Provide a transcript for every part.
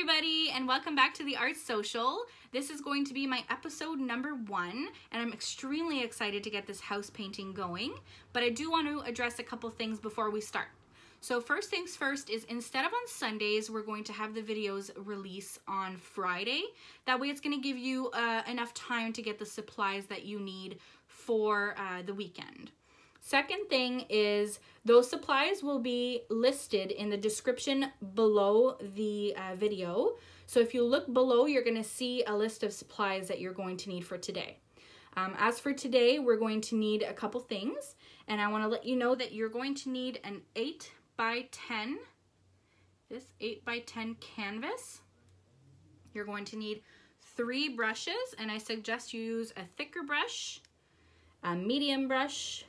everybody, and welcome back to the Art Social. This is going to be my episode number one, and I'm extremely excited to get this house painting going. But I do want to address a couple things before we start. So first things first is instead of on Sundays, we're going to have the videos release on Friday. That way it's going to give you uh, enough time to get the supplies that you need for uh, the weekend. Second thing is those supplies will be listed in the description below the uh, video. So if you look below, you're gonna see a list of supplies that you're going to need for today. Um, as for today, we're going to need a couple things. And I wanna let you know that you're going to need an eight by 10, this eight by 10 canvas. You're going to need three brushes, and I suggest you use a thicker brush, a medium brush,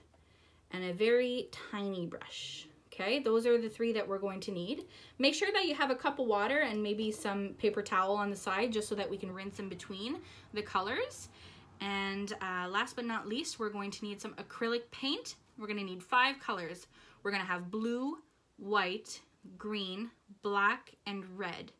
and a very tiny brush. Okay, those are the three that we're going to need. Make sure that you have a cup of water and maybe some paper towel on the side just so that we can rinse in between the colors. And uh, last but not least, we're going to need some acrylic paint. We're gonna need five colors. We're gonna have blue, white, green, black, and red.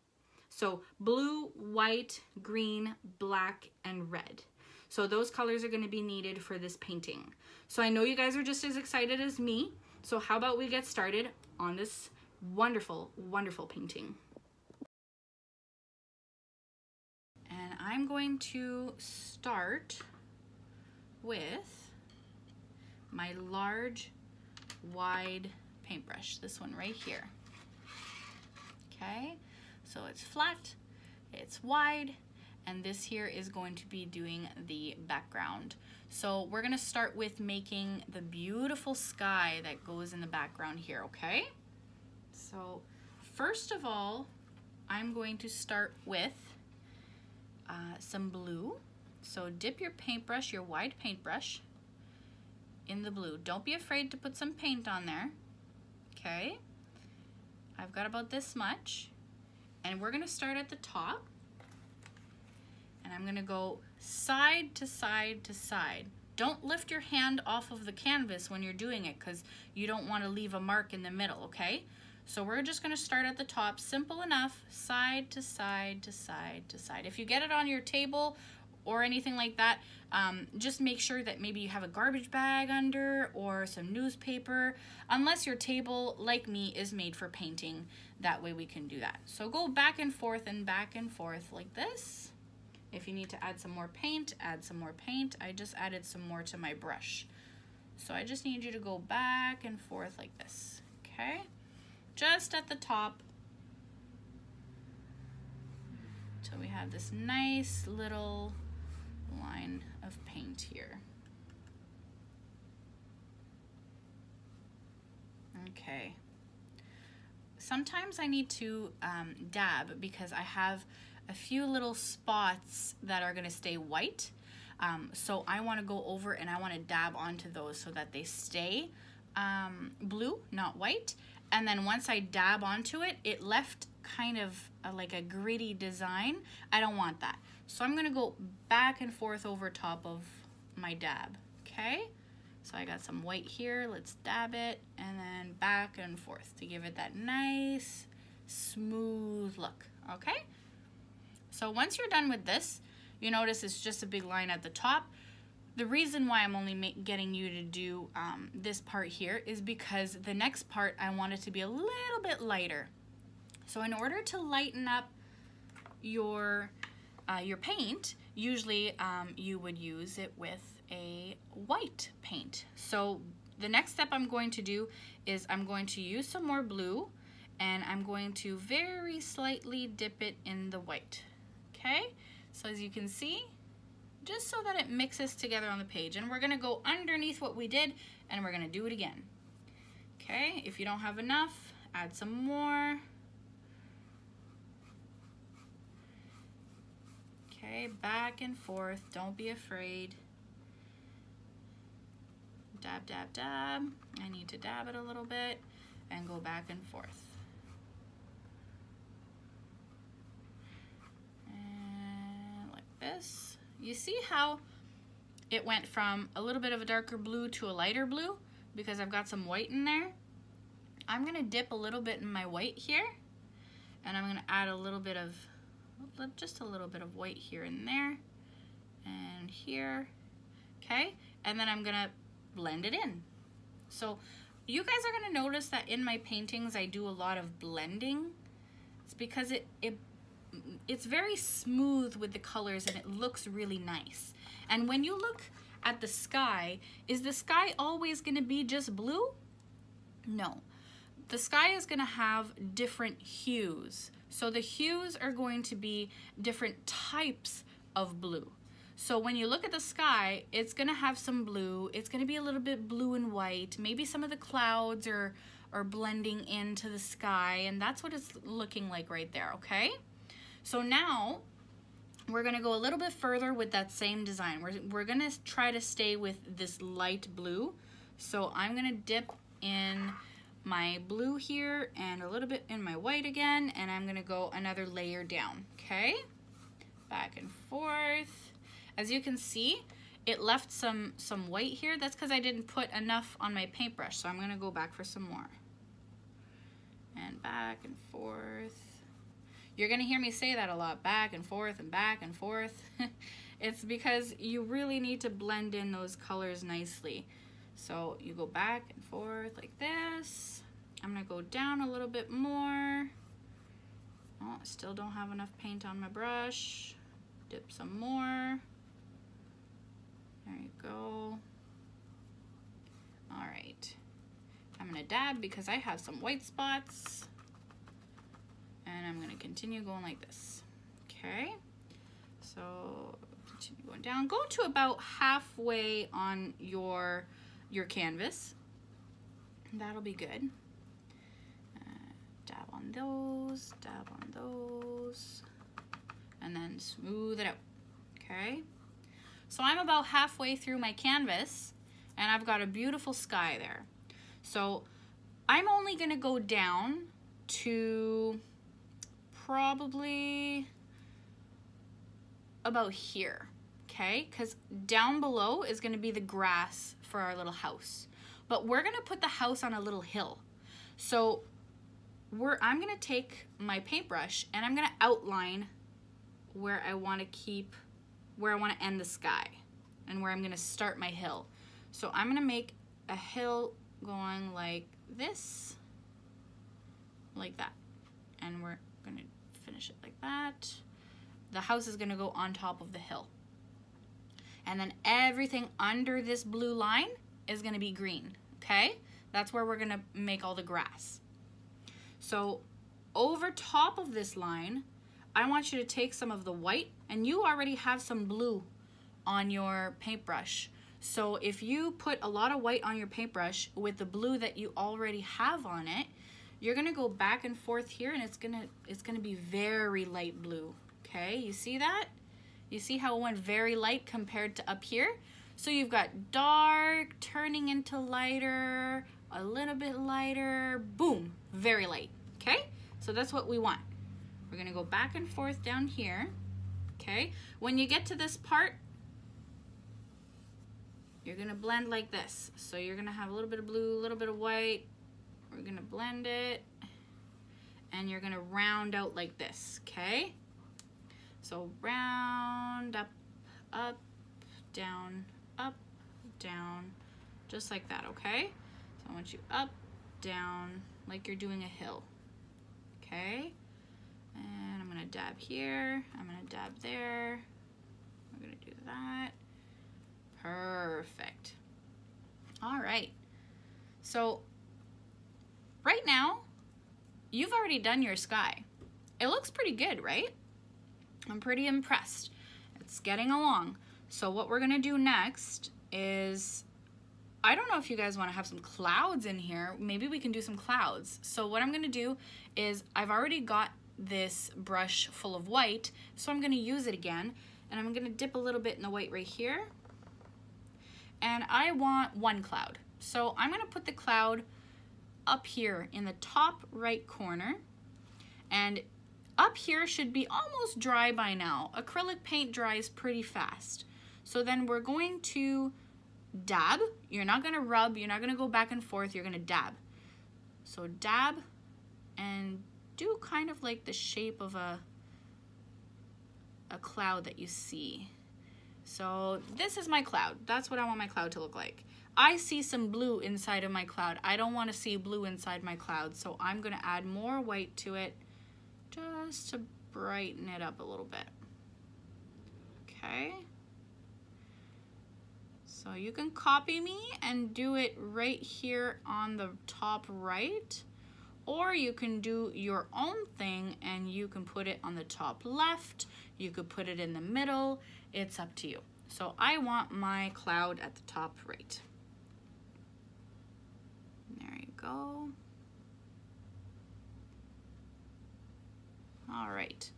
So blue, white, green, black, and red. So those colors are going to be needed for this painting. So I know you guys are just as excited as me. So how about we get started on this wonderful, wonderful painting. And I'm going to start with my large, wide paintbrush, this one right here. Okay, so it's flat, it's wide, and this here is going to be doing the background. So we're gonna start with making the beautiful sky that goes in the background here, okay? So first of all, I'm going to start with uh, some blue. So dip your paintbrush, your wide paintbrush, in the blue. Don't be afraid to put some paint on there, okay? I've got about this much. And we're gonna start at the top and I'm gonna go side to side to side. Don't lift your hand off of the canvas when you're doing it because you don't want to leave a mark in the middle, okay? So we're just gonna start at the top, simple enough, side to side to side to side. If you get it on your table or anything like that, um, just make sure that maybe you have a garbage bag under or some newspaper, unless your table, like me, is made for painting. That way we can do that. So go back and forth and back and forth like this. If you need to add some more paint, add some more paint. I just added some more to my brush. So I just need you to go back and forth like this, okay? Just at the top. So we have this nice little line of paint here. Okay. Sometimes I need to um, dab because I have a few little spots that are gonna stay white. Um, so I wanna go over and I wanna dab onto those so that they stay um, blue, not white. And then once I dab onto it, it left kind of a, like a gritty design. I don't want that. So I'm gonna go back and forth over top of my dab, okay? So I got some white here, let's dab it, and then back and forth to give it that nice, smooth look, okay? So once you're done with this, you notice it's just a big line at the top. The reason why I'm only getting you to do um, this part here is because the next part I want it to be a little bit lighter. So in order to lighten up your, uh, your paint, usually um, you would use it with a white paint. So the next step I'm going to do is I'm going to use some more blue and I'm going to very slightly dip it in the white okay? So as you can see, just so that it mixes together on the page. And we're gonna go underneath what we did and we're gonna do it again. Okay, if you don't have enough, add some more. Okay, back and forth, don't be afraid. Dab, dab, dab. I need to dab it a little bit and go back and forth. Like this. You see how it went from a little bit of a darker blue to a lighter blue because I've got some white in there. I'm gonna dip a little bit in my white here And I'm gonna add a little bit of, just a little bit of white here and there, and here, okay? And then I'm gonna blend it in. So you guys are gonna notice that in my paintings, I do a lot of blending. It's because it, it it's very smooth with the colors and it looks really nice. And when you look at the sky, is the sky always gonna be just blue? No. The sky is gonna have different hues. So the hues are going to be different types of blue. So when you look at the sky, it's gonna have some blue. It's gonna be a little bit blue and white. Maybe some of the clouds are, are blending into the sky and that's what it's looking like right there, okay? So now we're gonna go a little bit further with that same design. We're, we're gonna try to stay with this light blue. So I'm gonna dip in my blue here and a little bit in my white again and I'm gonna go another layer down, okay? Back and forth. As you can see, it left some, some white here. That's because I didn't put enough on my paintbrush, so I'm gonna go back for some more. And back and forth. You're going to hear me say that a lot, back and forth and back and forth. it's because you really need to blend in those colors nicely. So you go back and forth like this. I'm going to go down a little bit more. Oh, I still don't have enough paint on my brush. Dip some more. There you go. All right. I'm going to dab because I have some white spots and I'm gonna continue going like this. Okay, so continue going down. Go to about halfway on your, your canvas. That'll be good. Uh, dab on those, dab on those, and then smooth it out, okay? So I'm about halfway through my canvas and I've got a beautiful sky there. So I'm only gonna go down to probably about here, okay? Because down below is going to be the grass for our little house. But we're going to put the house on a little hill. So we're, I'm going to take my paintbrush and I'm going to outline where I want to keep, where I want to end the sky and where I'm going to start my hill. So I'm going to make a hill going like this, like that. And we're going to finish it like that. The house is gonna go on top of the hill. And then everything under this blue line is gonna be green, okay? That's where we're gonna make all the grass. So over top of this line, I want you to take some of the white, and you already have some blue on your paintbrush. So if you put a lot of white on your paintbrush with the blue that you already have on it, you're gonna go back and forth here and it's gonna it's gonna be very light blue okay? You see that? You see how it went very light compared to up here? So you've got dark turning into lighter a little bit lighter boom very light okay? So that's what we want we're gonna go back and forth down here okay when you get to this part you're gonna blend like this so you're gonna have a little bit of blue a little bit of white we're gonna blend it and you're gonna round out like this, okay? So round up, up, down, up, down, just like that, okay? So I want you up, down, like you're doing a hill, okay? And I'm gonna dab here, I'm gonna dab there, we're gonna do that. Perfect. All right. So right now, you've already done your sky. It looks pretty good, right? I'm pretty impressed. It's getting along. So what we're gonna do next is, I don't know if you guys wanna have some clouds in here. Maybe we can do some clouds. So what I'm gonna do is, I've already got this brush full of white, so I'm gonna use it again. And I'm gonna dip a little bit in the white right here. And I want one cloud. So I'm gonna put the cloud up here in the top right corner. And up here should be almost dry by now. Acrylic paint dries pretty fast. So then we're going to dab. You're not gonna rub, you're not gonna go back and forth, you're gonna dab. So dab and do kind of like the shape of a, a cloud that you see. So this is my cloud. That's what I want my cloud to look like. I see some blue inside of my cloud. I don't want to see blue inside my cloud, so I'm going to add more white to it just to brighten it up a little bit. Okay. So you can copy me and do it right here on the top right, or you can do your own thing and you can put it on the top left, you could put it in the middle, it's up to you. So I want my cloud at the top right. There you go. All right,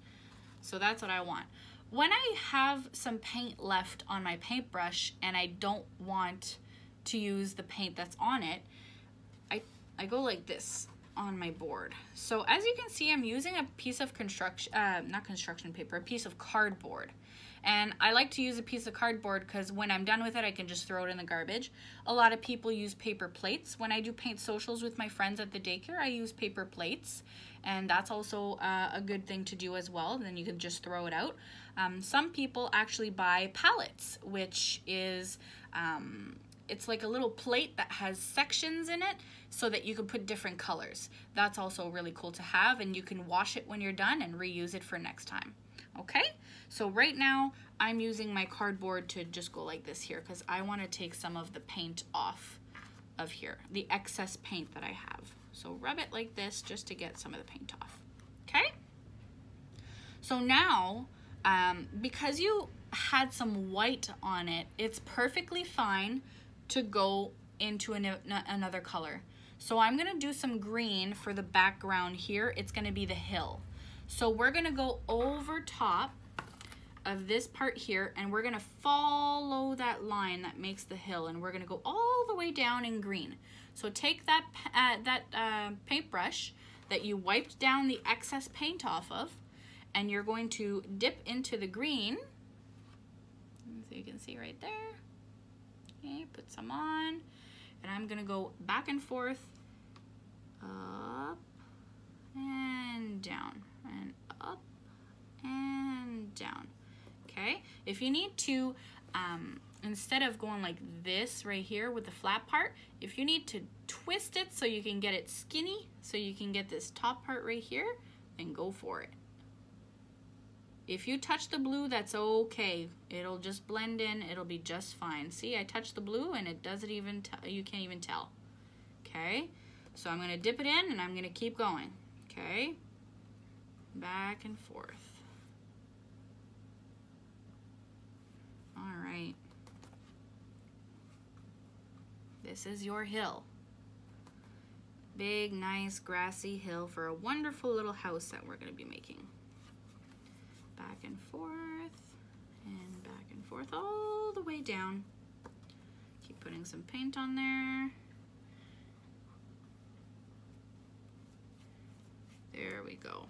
so that's what I want. When I have some paint left on my paintbrush and I don't want to use the paint that's on it, I, I go like this on my board. So as you can see, I'm using a piece of construction, uh, not construction paper, a piece of cardboard. And I like to use a piece of cardboard because when I'm done with it, I can just throw it in the garbage. A lot of people use paper plates. When I do paint socials with my friends at the daycare, I use paper plates. And that's also uh, a good thing to do as well. Then you can just throw it out. Um, some people actually buy palettes, which is, um, it's like a little plate that has sections in it so that you can put different colors. That's also really cool to have and you can wash it when you're done and reuse it for next time okay? So right now, I'm using my cardboard to just go like this here because I want to take some of the paint off of here, the excess paint that I have. So rub it like this just to get some of the paint off, okay? So now, um, because you had some white on it, it's perfectly fine to go into an, another color. So I'm gonna do some green for the background here. It's gonna be the hill. So we're gonna go over top of this part here and we're gonna follow that line that makes the hill and we're gonna go all the way down in green. So take that, uh, that uh, paintbrush that you wiped down the excess paint off of and you're going to dip into the green. So you can see right there. Okay, put some on. And I'm gonna go back and forth, up and down and up and down. Okay, if you need to, um, instead of going like this right here with the flat part, if you need to twist it so you can get it skinny, so you can get this top part right here, then go for it. If you touch the blue, that's okay. It'll just blend in, it'll be just fine. See, I touched the blue and it doesn't even, you can't even tell. Okay, so I'm gonna dip it in and I'm gonna keep going. Okay, back and forth. All right. This is your hill. Big, nice, grassy hill for a wonderful little house that we're going to be making. Back and forth, and back and forth all the way down. Keep putting some paint on there. There we go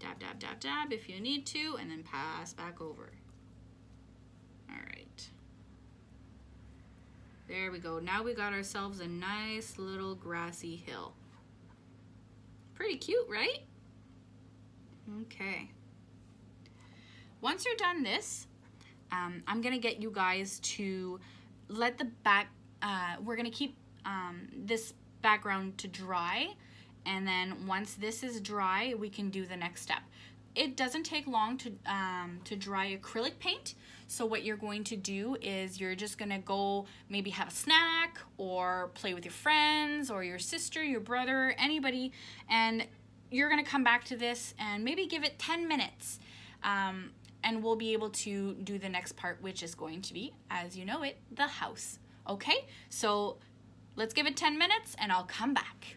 dab, dab, dab, dab if you need to, and then pass back over. All right. There we go. Now we got ourselves a nice little grassy hill. Pretty cute, right? Okay. Once you're done this, um, I'm gonna get you guys to let the back, uh, we're gonna keep um, this background to dry and then once this is dry, we can do the next step. It doesn't take long to, um, to dry acrylic paint. So what you're going to do is you're just gonna go maybe have a snack or play with your friends or your sister, your brother, anybody, and you're gonna come back to this and maybe give it 10 minutes. Um, and we'll be able to do the next part, which is going to be, as you know it, the house. Okay, so let's give it 10 minutes and I'll come back.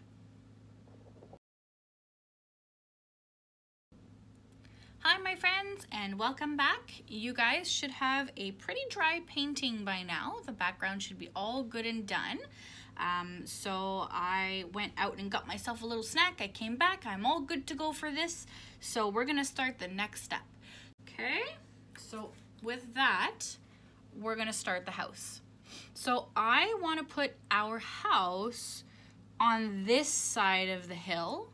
Hi my friends and welcome back. You guys should have a pretty dry painting by now. The background should be all good and done. Um, so I went out and got myself a little snack. I came back. I'm all good to go for this. So we're going to start the next step. Okay, so with that, we're to start the house. So I want to put our house on this side of the hill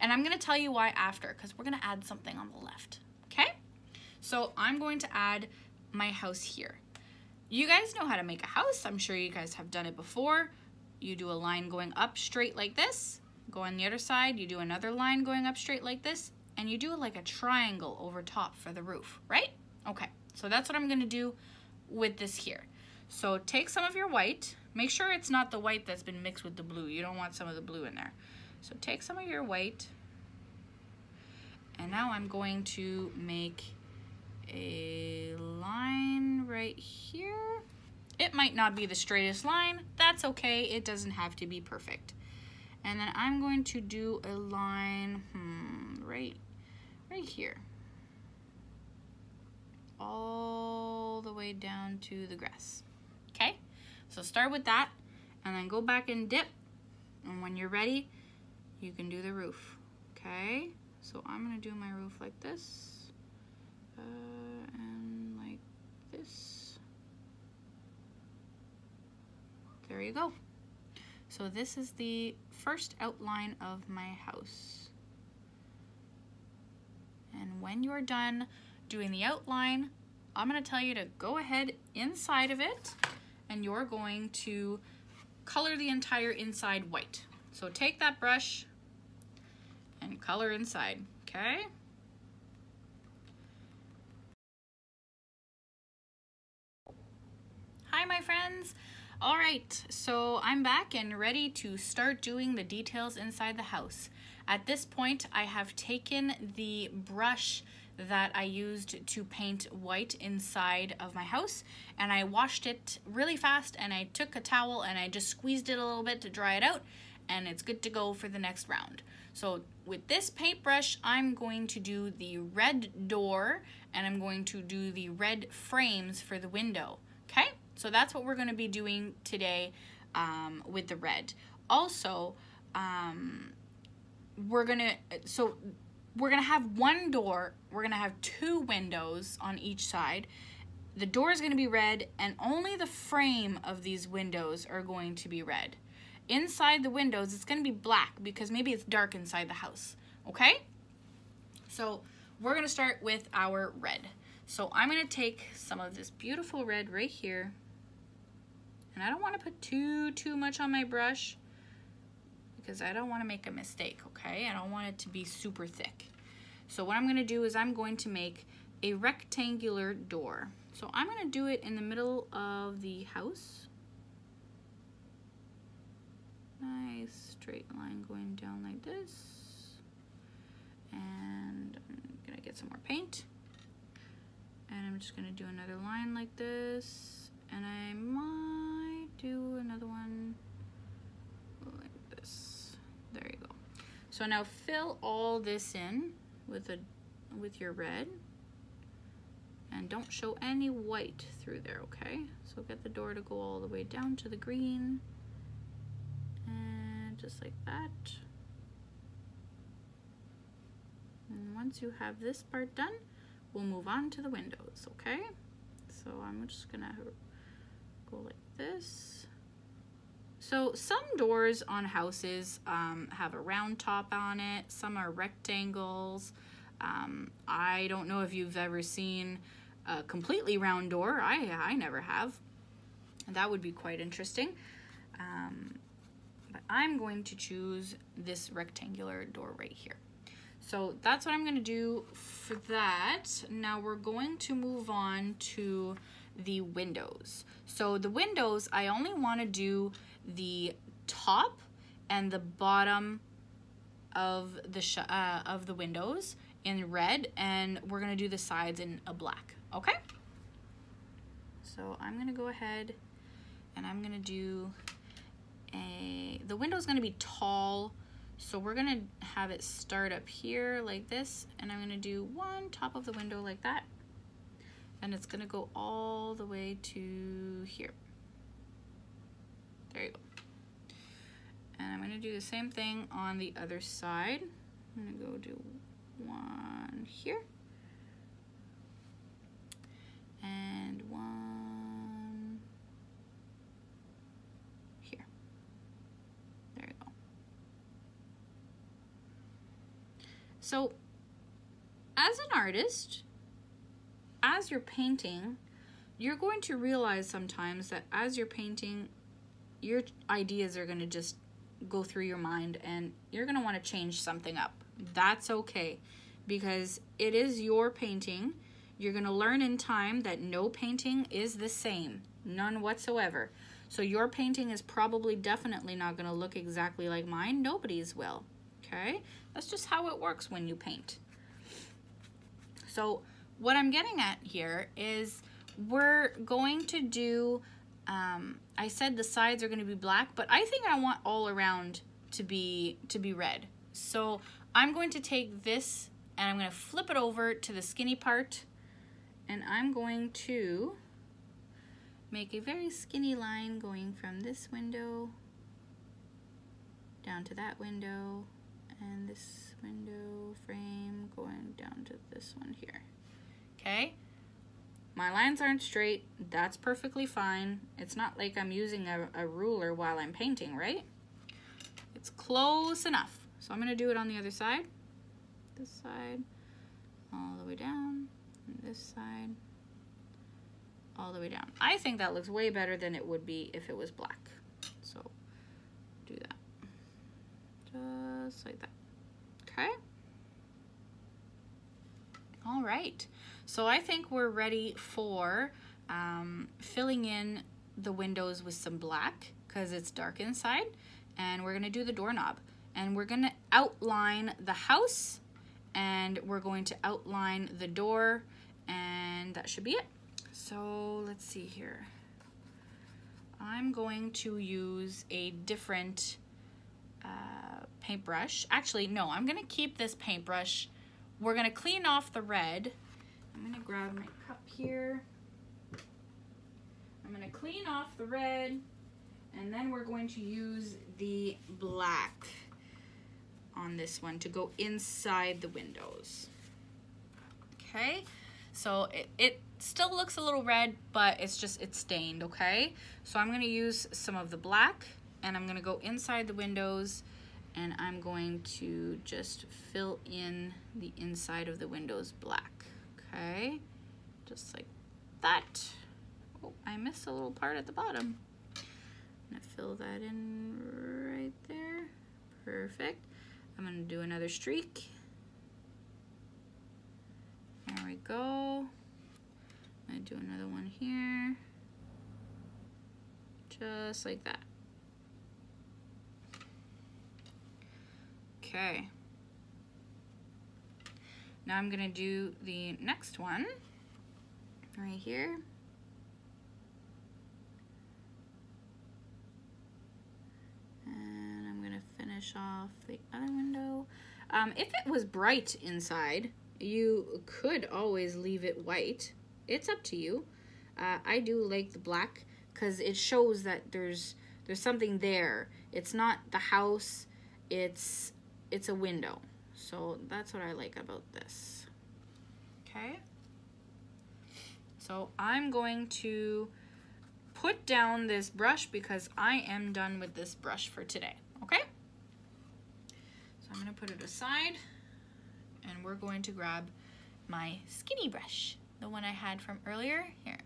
And I'm gonna tell you why after, because we're gonna add something on the left, okay? So I'm going to add my house here. You guys know how to make a house. I'm sure you guys have done it before. You do a line going up straight like this, go on the other side, you do another line going up straight like this, and you do like a triangle over top for the roof, right? Okay, so that's what I'm gonna do with this here. So take some of your white, make sure it's not the white that's been mixed with the blue. You don't want some of the blue in there. So take some of your white, and now I'm going to make a line right here. It might not be the straightest line. That's okay. It doesn't have to be perfect. And then I'm going to do a line hmm, right, right here. All the way down to the grass. Okay? So start with that and then go back and dip. And when you're ready, you can do the roof. Okay? So I'm to do my roof like this. Uh, and like this. There you go. So this is the first outline of my house. And when you're done doing the outline, I'm going to tell you to go ahead inside of it and you're going to color the entire inside white. So take that brush and color inside, okay? Hi, my friends. All right, so I'm back and ready to start doing the details inside the house. At this point, I have taken the brush that I used to paint white inside of my house and I washed it really fast and I took a towel and I just squeezed it a little bit to dry it out and it's good to go for the next round. So with this paintbrush, I'm going to do the red door and I'm going to do the red frames for the window? So that's what we're going to be doing today um, with the red. Also, um, we're going to, so we're going to have one door, we're going to have two windows on each side. The door is going to be red and only the frame of these windows are going to be red. Inside the windows, it's going to be black because maybe it's dark inside the house, okay? So we're going to start with our red. So I'm going to take some of this beautiful red right here and I don't want to put too, too much on my brush because I don't want to make a mistake, okay? I don't want it to be super thick. So what I'm going to do is I'm going to make a rectangular door. So I'm going to do it in the middle of the house. Nice straight line going down like this. And I'm going to get some more paint. And I'm just going to do another line like this. And I might do another one like this. There you go. So now fill all this in with a with your red and don't show any white through there, okay? So get the door to go all the way down to the green and just like that. And once you have this part done, we'll move on to the windows, okay? So I'm just gonna go like this. So some doors on houses um, have a round top on it. Some are rectangles. Um, I don't know if you've ever seen a completely round door. I, I never have. That would be quite interesting. Um, but I'm going to choose this rectangular door right here. So that's what I'm going to do for that. Now we're going to move on to the windows. So the windows, I only want to do the top and the bottom of the uh, of the windows in red and we're gonna do the sides in a black okay so I'm gonna go ahead and I'm gonna do a the window is gonna be tall so we're gonna have it start up here like this and I'm gonna do one top of the window like that and it's gonna go all the way to here. There you go. And I'm gonna do the same thing on the other side. I'm gonna go do one here. And one here. There you go. So, as an artist, as you're painting, you're going to realize sometimes that as you're painting, your ideas are going to just go through your mind and you're going to want to change something up. That's okay because it is your painting. You're going to learn in time that no painting is the same, none whatsoever. So your painting is probably definitely not going to look exactly like mine. Nobody's will. Okay? That's just how it works when you paint. So what I'm getting at here is we're going to do, um, I said the sides are going to be black, but I think I want all around to be, to be red. So I'm going to take this and I'm going to flip it over to the skinny part and I'm going to make a very skinny line going from this window down to that window and this window frame going down to this one here. Okay? My lines aren't straight. That's perfectly fine. It's not like I'm using a, a ruler while I'm painting, right? It's close enough. So I'm going to do it on the other side. This side, all the way down, this side, all the way down. I think that looks way better than it would be if it was black. So do that. Just like that. Okay? All right. So I think we're ready for um, filling in the windows with some black because it's dark inside. And we're going to do the doorknob. And we're going to outline the house and we're going to outline the door and that should be it. So let's see here. I'm going to use a different uh, paintbrush. Actually, no, I'm gonna keep this paintbrush. We're gonna clean off the red. I'm gonna grab my cup here. I'm gonna clean off the red and then we're going to use the black on this one to go inside the windows. Okay, so it, it still looks a little red, but it's just, it's stained, okay? So I'm gonna use some of the black and I'm gonna go inside the windows and I'm going to just fill in the inside of the windows black, okay? Just like that. Oh, I missed a little part at the bottom. I'm gonna fill that in right there. Perfect. I'm gonna do another streak. There we go. I'm gonna do another one here. Just like that. Okay. Now I'm gonna do the next one right here. And I'm gonna finish off the other window. Um, if it was bright inside, you could always leave it white. It's up to you. Uh, I do like the black because it shows that there's there's something there. It's not the house. It's it's a window. So that's what I like about this. Okay. So I'm going to put down this brush because I am done with this brush for today. Okay. So I'm going to put it aside and we're going to grab my skinny brush, the one I had from earlier. Here,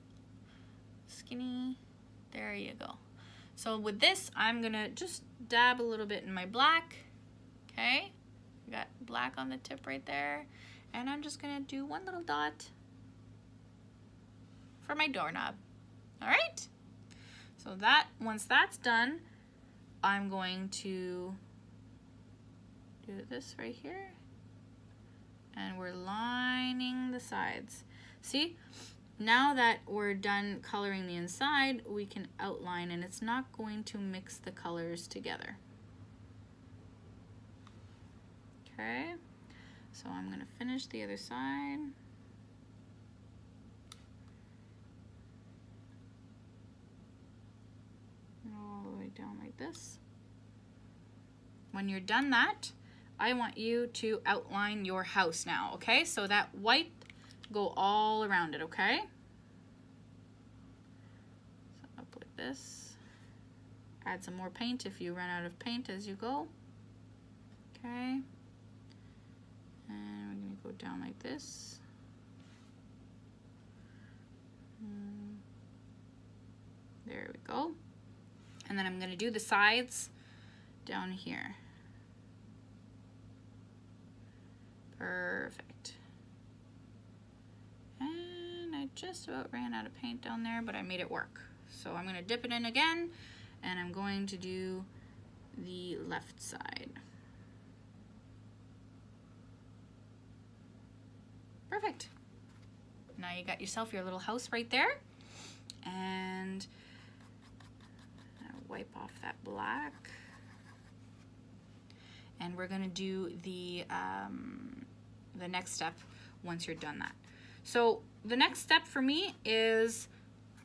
skinny, there you go. So with this, I'm gonna just dab a little bit in my black, okay? Got black on the tip right there. And I'm just gonna do one little dot for my doorknob, all right? So that, once that's done, I'm going to do this right here and we're lining the sides. See, now that we're done coloring the inside, we can outline and it's not going to mix the colors together. Okay, so I'm gonna finish the other side. All the way down like this. When you're done that, I want you to outline your house now, okay? So that white, go all around it, okay? So up like this. Add some more paint if you run out of paint as you go. Okay. And we're gonna go down like this. Hmm. There we go. And then I'm gonna do the sides down here. Perfect. And I just about ran out of paint down there, but I made it work. So I'm gonna dip it in again, and I'm going to do the left side. Perfect. Now you got yourself your little house right there. And wipe off that black. And we're gonna do the, um, the next step once you're done that. So the next step for me is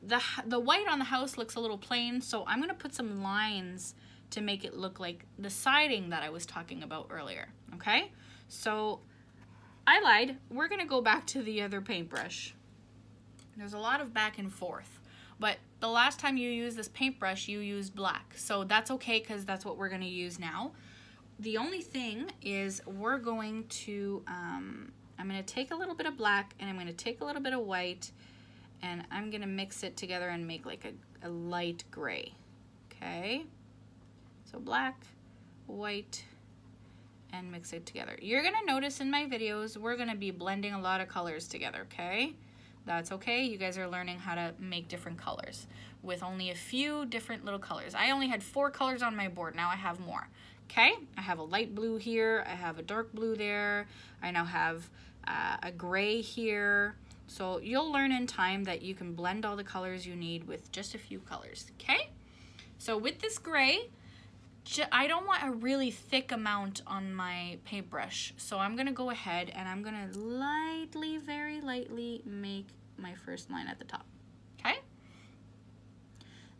the, the white on the house looks a little plain, so I'm gonna put some lines to make it look like the siding that I was talking about earlier, okay? So I lied, we're gonna go back to the other paintbrush. There's a lot of back and forth, but the last time you used this paintbrush, you used black. So that's okay because that's what we're gonna use now. The only thing is we're going to, um, I'm gonna take a little bit of black and I'm gonna take a little bit of white and I'm gonna mix it together and make like a, a light gray, okay? So black, white, and mix it together. You're gonna notice in my videos, we're gonna be blending a lot of colors together, okay? That's okay, you guys are learning how to make different colors with only a few different little colors. I only had four colors on my board, now I have more. Okay, I have a light blue here, I have a dark blue there, I now have uh, a gray here. So you'll learn in time that you can blend all the colors you need with just a few colors, okay? So with this gray, I don't want a really thick amount on my paintbrush. So I'm gonna go ahead and I'm gonna lightly, very lightly make my first line at the top, okay?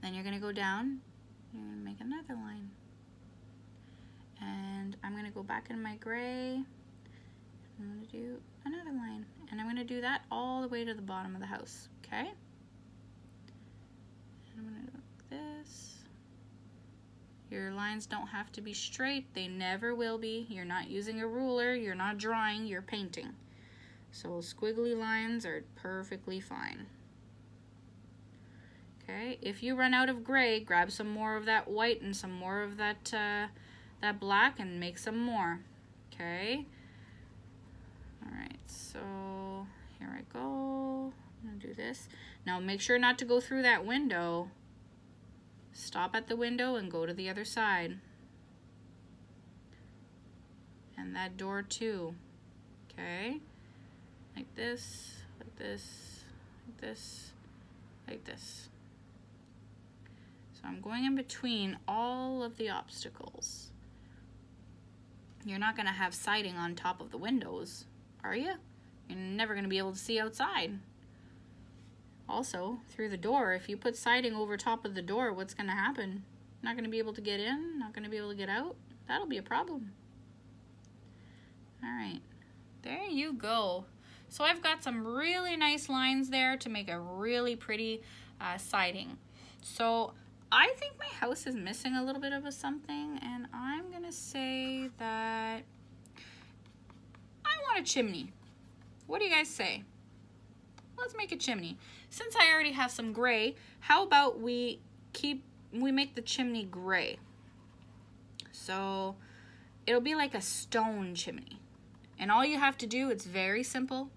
Then you're gonna go down, you're gonna make another line. And I'm gonna go back in my gray. I'm gonna do another line. And I'm gonna do that all the way to the bottom of the house, okay? And I'm gonna do this. Your lines don't have to be straight. They never will be. You're not using a ruler. You're not drawing. You're painting. So squiggly lines are perfectly fine. Okay, if you run out of gray, grab some more of that white and some more of that, uh, that black and make some more. Okay. All right, so here I go. I'm gonna do this. Now make sure not to go through that window. Stop at the window and go to the other side. And that door too. Okay? Like this, like this, like this, like this. So I'm going in between all of the obstacles. You're not going to have siding on top of the windows, are you? You're never going to be able to see outside. Also, through the door, if you put siding over top of the door, what's going to happen? Not going to be able to get in? Not going to be able to get out? That'll be a problem. All right, there you go. So I've got some really nice lines there to make a really pretty uh, siding. So I think my house is missing a little bit of a something, and I'm going to say that I want a chimney. What do you guys say? Let's make a chimney. Since I already have some gray, how about we keep, we make the chimney gray. So it'll be like a stone chimney. And all you have to do, it's very simple.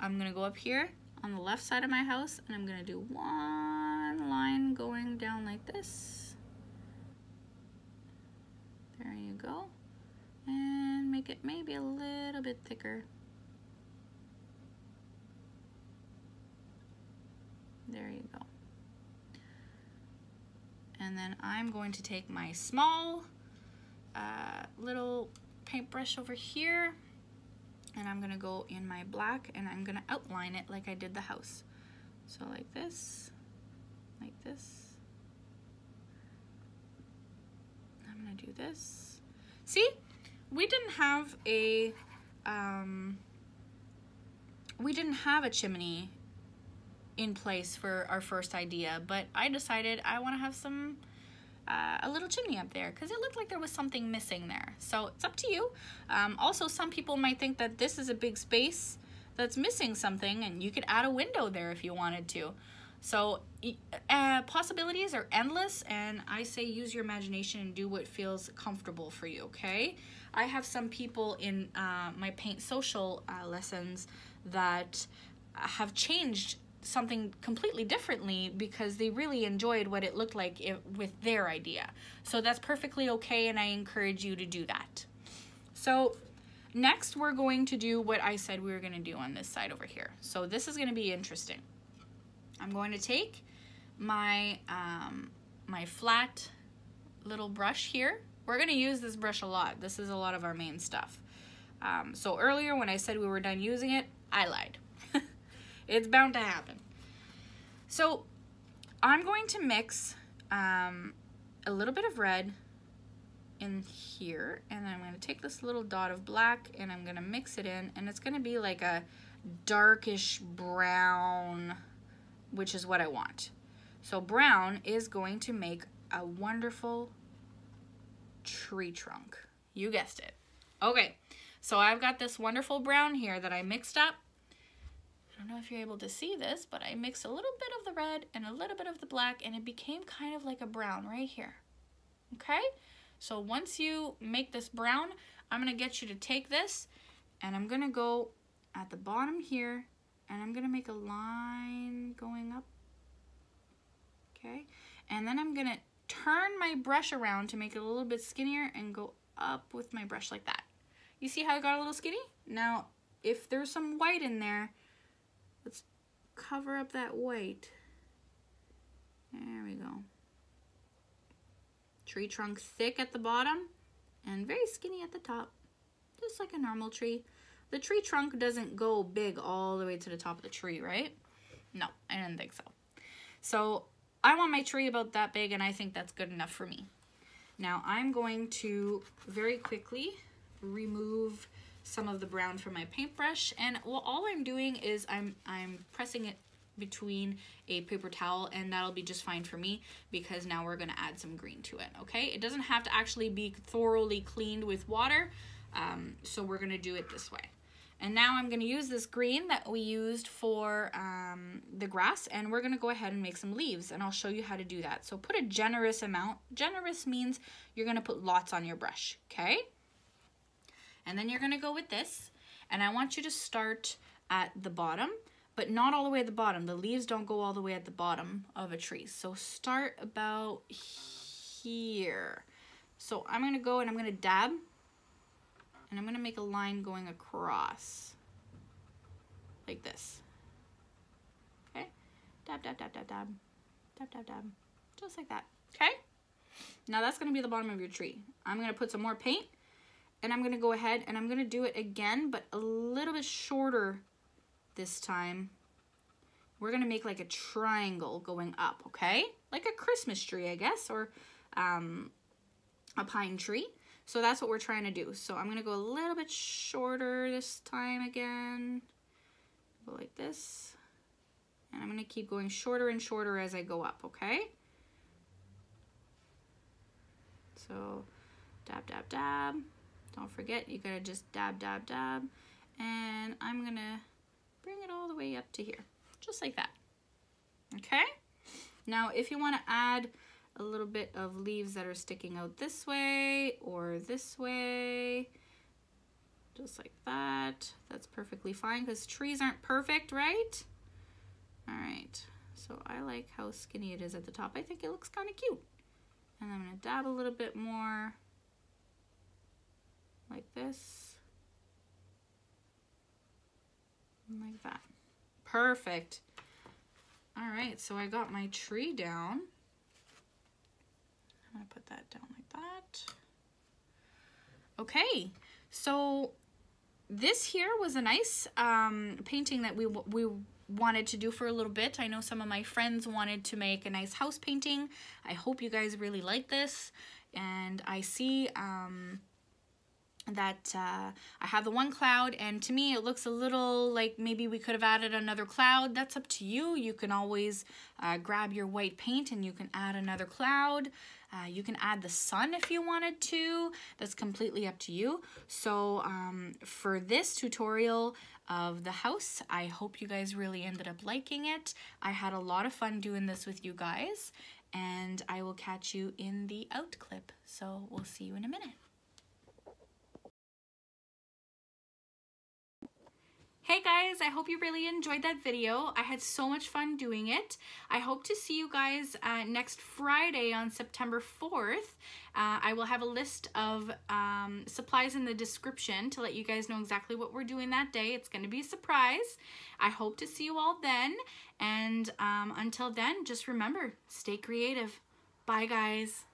I'm gonna go up here on the left side of my house and I'm gonna do one line going down like this. There you go. And make it maybe a little bit thicker. There you go. And then I'm going to take my small uh, little paintbrush over here and I'm gonna go in my black and I'm gonna outline it like I did the house. So like this, like this. I'm gonna do this. See, we didn't have a, um, we didn't have a chimney in place for our first idea, but I decided I want to have some uh, a little chimney up there because it looked like there was something missing there. So it's up to you. Um, also, some people might think that this is a big space that's missing something and you could add a window there if you wanted to. So uh, possibilities are endless and I say use your imagination and do what feels comfortable for you, okay? I have some people in uh, my paint social uh, lessons that have changed something completely differently because they really enjoyed what it looked like it, with their idea. So that's perfectly okay and I encourage you to do that. So next we're going to do what I said we were going to do on this side over here. So this is going to be interesting. I'm going to take my, um, my flat little brush here. We're going to use this brush a lot. This is a lot of our main stuff. Um, so earlier when I said we were done using it, I lied. It's bound to happen. So I'm going to mix um, a little bit of red in here and I'm going to take this little dot of black and I'm going to mix it in and it's going to be like a darkish brown which is what I want. So brown is going to make a wonderful tree trunk. You guessed it. Okay, so I've got this wonderful brown here that I mixed up I don't know if you're able to see this, but I mixed a little bit of the red and a little bit of the black and it became kind of like a brown right here. Okay? So once you make this brown, I'm going to get you to take this and I'm going to go at the bottom here and I'm going to make a line going up. Okay? And then I'm going to turn my brush around to make it a little bit skinnier and go up with my brush like that. You see how I got a little skinny? Now, if there's some white in there, Let's cover up that white. There we go. Tree trunk thick at the bottom and very skinny at the top. Just like a normal tree. The tree trunk doesn't go big all the way to the top of the tree, right? No, I didn't think so. So I want my tree about that big and I think that's good enough for me. Now I'm going to very quickly remove some of the brown from my paintbrush and well, all I'm doing is I'm, I'm pressing it between a paper towel and that'll be just fine for me because now we're to add some green to it okay? It doesn't have to actually be thoroughly cleaned with water um, so we're to do it this way. And now I'm to use this green that we used for um, the grass and we're to go ahead and make some leaves and I'll show you how to do that. So put a generous amount generous means you're to put lots on your brush okay and then you're gonna go with this. And I want you to start at the bottom, but not all the way at the bottom. The leaves don't go all the way at the bottom of a tree. So start about here. So I'm gonna go and I'm gonna dab and I'm gonna make a line going across like this. Okay? Dab, dab, dab, dab, dab, dab, dab, dab, just like that. Okay? Now that's gonna be the bottom of your tree. I'm gonna put some more paint and I'm to go ahead and I'm to do it again, but a little bit shorter this time. We're to make like a triangle going up, okay? Like a Christmas tree, I guess, or um, a pine tree. So that's what we're trying to do. So I'm to go a little bit shorter this time again. Go like this. And I'm to keep going shorter and shorter as I go up, okay? So dab, dab, dab. Don't forget, you gotta just dab, dab, dab. And I'm gonna bring it all the way up to here, just like that. Okay? Now, if you wanna add a little bit of leaves that are sticking out this way or this way, just like that. That's perfectly fine because trees aren't perfect, right? All right, so I like how skinny it is at the top. I think it looks kind of cute. And I'm gonna dab a little bit more like this. And like that. Perfect. All right, so I got my tree down. I'm gonna put that down like that. Okay, so this here was a nice um, painting that we, we wanted to do for a little bit. I know some of my friends wanted to make a nice house painting. I hope you guys really like this. And I see um, that uh, I have the one cloud and to me it looks a little like maybe we could have added another cloud. That's up to you. You can always uh, grab your white paint and you can add another cloud. Uh, you can add the sun if you wanted to. That's completely up to you. So um, for this tutorial of the house, I hope you guys really ended up liking it. I had a lot of fun doing this with you guys and I will catch you in the out clip. So we'll see you in a minute. Hey guys, I hope you really enjoyed that video. I had so much fun doing it. I hope to see you guys uh, next Friday on September 4th. Uh, I will have a list of um, supplies in the description to let you guys know exactly what we're doing that day. It's going to be a surprise. I hope to see you all then. And um, until then, just remember, stay creative. Bye guys.